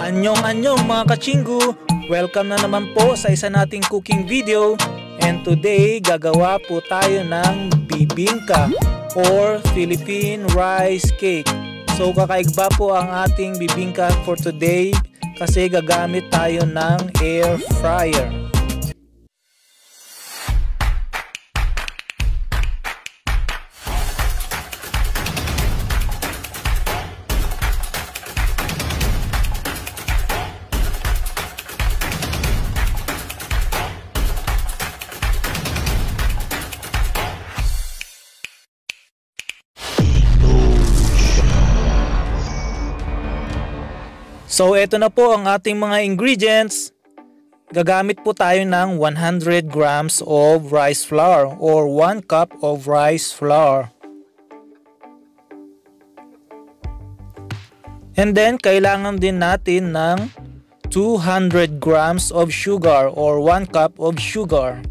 Anyong anyong mga kachinggu! Welcome na naman po sa isa nating cooking video and today gagawa po tayo ng bibingka or Philippine rice cake. So kakaigba po ang ating bibingka for today kasi gagamit tayo ng air fryer. So ito na po ang ating mga ingredients. Gagamit po tayo ng 100 grams of rice flour or 1 cup of rice flour. And then kailangan din natin ng 200 grams of sugar or 1 cup of sugar.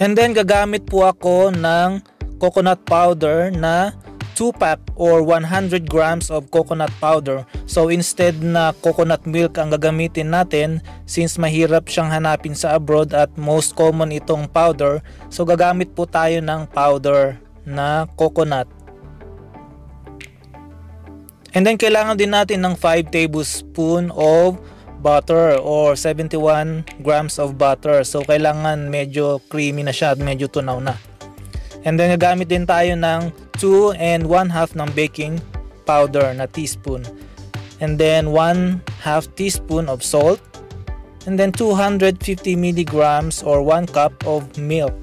And then gagamit po ako ng coconut powder na 2 pack or 100 grams of coconut powder. So instead na coconut milk ang gagamitin natin since mahirap siyang hanapin sa abroad at most common itong powder, so gagamit po tayo ng powder na coconut. And then kailangan din natin ng 5 tablespoon of butter or 71 grams of butter. So kailangan medyo creamy na siya at medyo tunaw na. And then gagamit din tayo ng 2 and 1 half ng baking powder na teaspoon. And then 1 half teaspoon of salt. And then 250 milligrams or 1 cup of milk.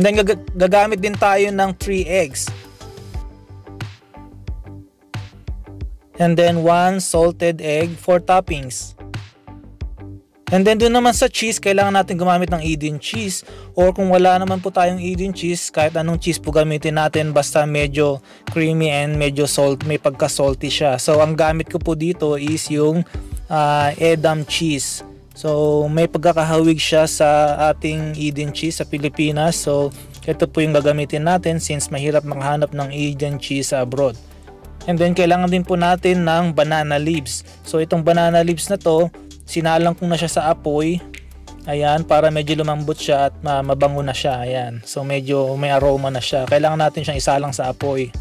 And then gag gagamit din tayo ng 3 eggs. And then 1 salted egg for toppings. And then doon naman sa cheese, kailangan natin gumamit ng Eden cheese or kung wala naman po tayong Eden cheese, kahit anong cheese po gamitin natin basta medyo creamy and medyo salt, may pagka-salty siya. So ang gamit ko po dito is yung uh, Edam cheese. So may pagkakahawig siya sa ating Eden cheese sa Pilipinas. So ito po yung gagamitin natin since mahirap makahanap ng Eden cheese abroad. And then kailangan din po natin ng banana leaves. So itong banana leaves na to, sinalang ko na siya sa apoy. Ayan para medyo lumambot siya at mabango na siya. Ayan. So medyo may aroma na siya. Kailangan natin siyang isalang sa apoy.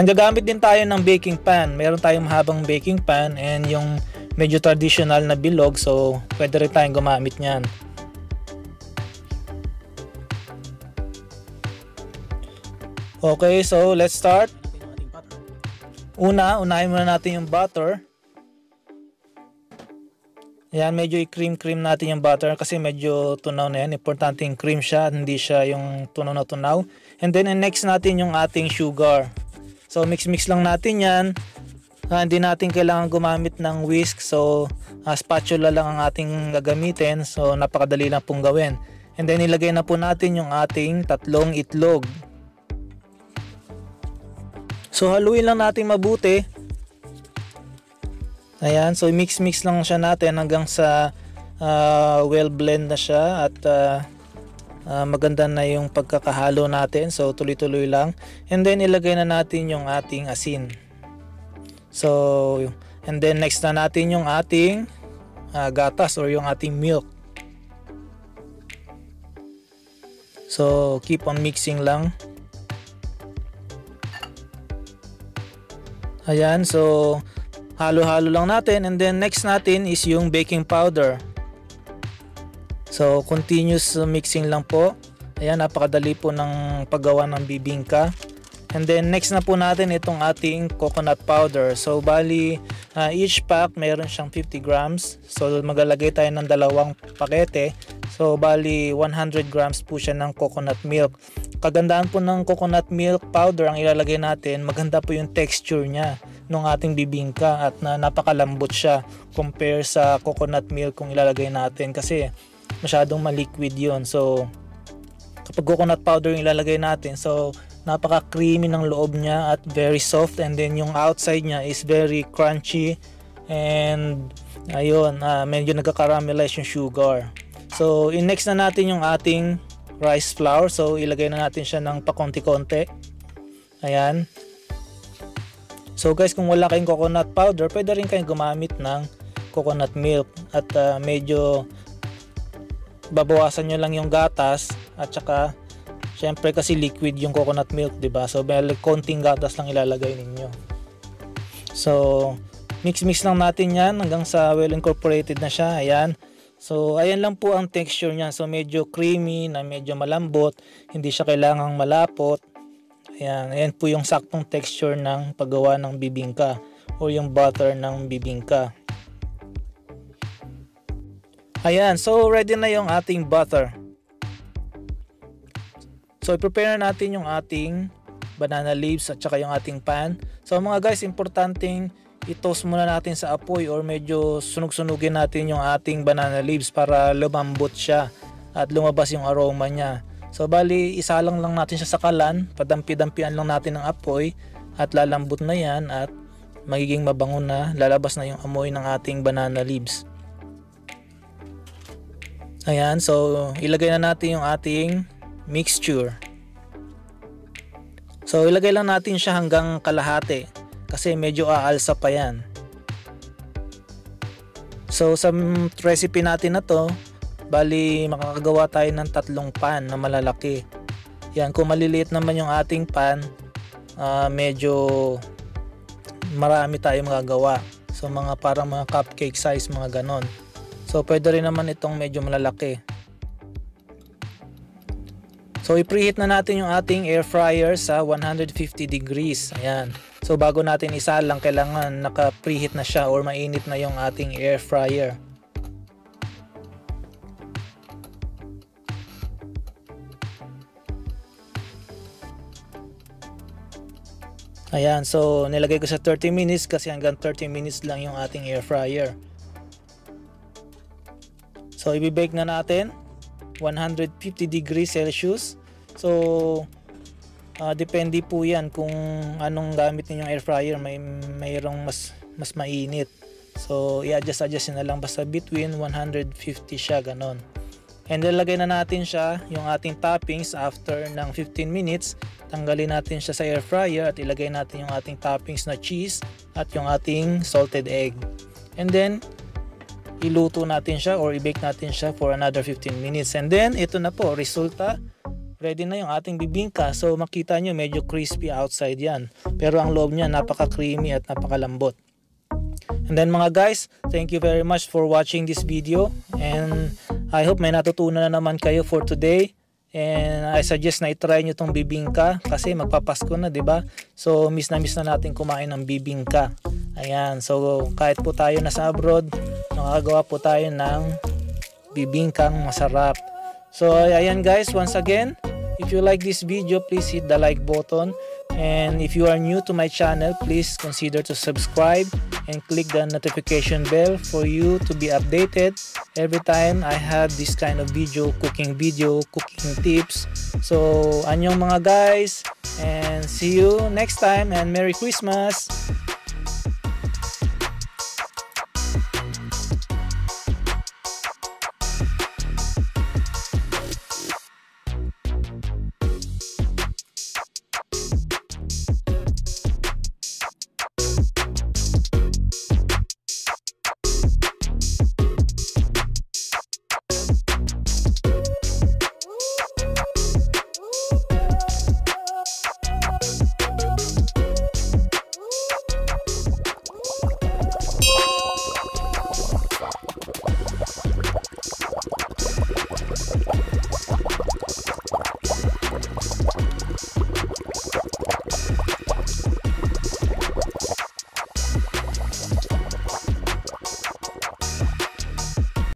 And gagamit din tayo ng baking pan. Meron tayong mahabang baking pan and yung medyo traditional na bilog. So pwede rin tayong gumamit niyan. Okay so let's start. Una unahin muna natin yung butter Ayan, medyo i-cream-cream natin yung butter kasi medyo tunaw na yan. Importante yung cream siya, hindi siya yung tunaw na tunaw. And then, next natin yung ating sugar. So, mix-mix lang natin yan. Uh, hindi natin kailangan gumamit ng whisk. So, uh, spatula lang ang ating gagamitin. So, napakadali lang pong gawin. And then, ilagay na po natin yung ating tatlong itlog. So, haluin lang natin mabuti Ayan, so mix-mix lang siya natin hanggang sa uh, well blend na siya at uh, uh, maganda na yung pagkakahalo natin. So tuloy-tuloy lang. And then ilagay na natin yung ating asin. So and then next na natin yung ating uh, gatas or yung ating milk. So keep on mixing lang. Ayan, so halo-halo lang natin and then next natin is yung baking powder. So continuous mixing lang po. Ayan napakadali po ng paggawa ng bibingka. And then next na po natin itong ating coconut powder. So bali uh, each pack meron siyang 50 grams. So maglalagay tayo ng dalawang pakete. So bali 100 grams po siya ng coconut milk. Kagandahan po ng coconut milk powder ang ilalagay natin maganda po yung texture niya ng ating bibingka at na napakalambot siya compare sa coconut milk kung ilalagay natin kasi masyadong maliquid yon so kapag coconut powder yung ilalagay natin so napaka creamy ng loob niya at very soft and then yung outside niya is very crunchy and ayun uh, medyo nagka-caramelize yung sugar so in next na natin yung ating rice flour. So ilagay na natin siya ng pakonti-konti. Ayan. So guys, kung wala kayong coconut powder, pwede rin kayong gumamit ng coconut milk at uh, medyo babawasan nyo lang yung gatas at saka syempre kasi liquid yung coconut milk, 'di ba? So may konting gatas lang ilalagay ninyo. So mix-mix lang natin 'yan hanggang sa well incorporated na siya. Ayan. So ayan lang po ang texture niya. So medyo creamy na medyo malambot, hindi siya kailangang malapot. Ayan, ayan po yung saktong texture ng paggawa ng bibingka o yung butter ng bibingka. Ayan, so ready na yung ating butter. So i-prepare na natin yung ating banana leaves at saka yung ating pan. So mga guys, importanteng i-toast muna natin sa apoy or medyo sunog-sunugin natin yung ating banana leaves para lumambot siya at lumabas yung aroma niya. So bali, isalang lang natin siya sa kalan, padampi-dampian lang natin ng apoy at lalambot na yan at magiging mabango na, lalabas na yung amoy ng ating banana leaves. Ayan, so ilagay na natin yung ating mixture. So ilagay lang natin siya hanggang kalahati kasi medyo aalsa pa yan. So sa recipe natin na to, bali makakagawa tayo ng tatlong pan na malalaki. Yan, kung maliliit naman yung ating pan, uh, medyo marami tayo magagawa. So mga parang mga cupcake size, mga ganon. So pwede rin naman itong medyo malalaki. So i-preheat na natin yung ating air fryer sa 150 degrees. Ayan. So bago natin isalang kailangan naka-preheat na siya or mainit na yung ating air fryer. Ayan, so nilagay ko sa 30 minutes kasi hanggang 30 minutes lang yung ating air fryer. So, i-bake na natin 150 degrees Celsius. So, uh, depende po yan kung anong gamit ninyong air fryer. May mayroong mas mas mainit. So, i-adjust adjust na lang basta between 150 siya ganon. And lalagay na natin siya yung ating toppings after ng 15 minutes. Tanggalin natin siya sa air fryer at ilagay natin yung ating toppings na cheese at yung ating salted egg. And then iluto natin siya or i-bake natin siya for another 15 minutes. And then, ito na po, resulta. Ready na yung ating bibingka. So, makita nyo, medyo crispy outside yan. Pero ang loob niya, napaka-creamy at napakalambot. And then mga guys, thank you very much for watching this video. And I hope may natutunan na naman kayo for today. And I suggest na i-try nyo tong bibingka kasi magpapasko na, 'di ba? So miss na miss na natin kumain ng bibingka. Ayan, so kahit po tayo nasa abroad, makagawa po tayo ng bibingkang masarap. So ayan guys, once again, if you like this video, please hit the like button. And if you are new to my channel, please consider to subscribe and click the notification bell for you to be updated every time I have this kind of video, cooking video, cooking tips. So, anyong mga guys and see you next time and Merry Christmas!